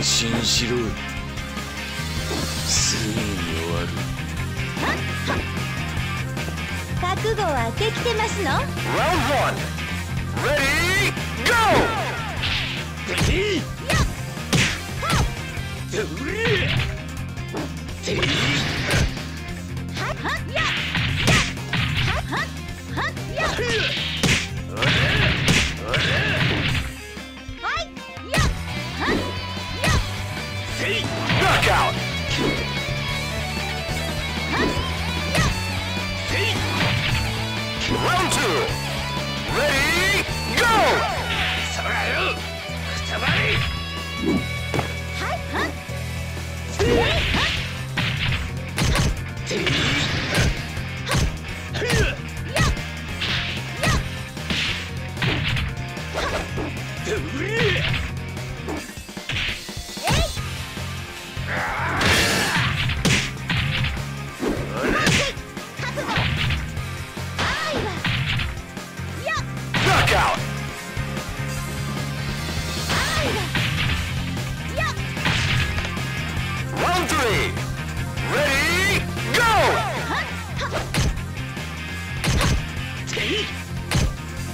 安心しろ。すぐに終わる。覚悟はできてますの？Round one. Ready, go! はっ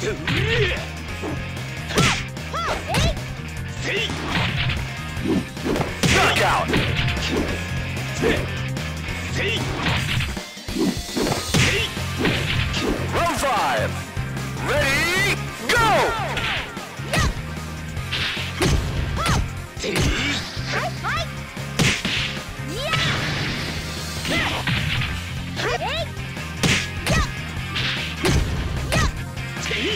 Knockout. Round ク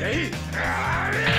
レイ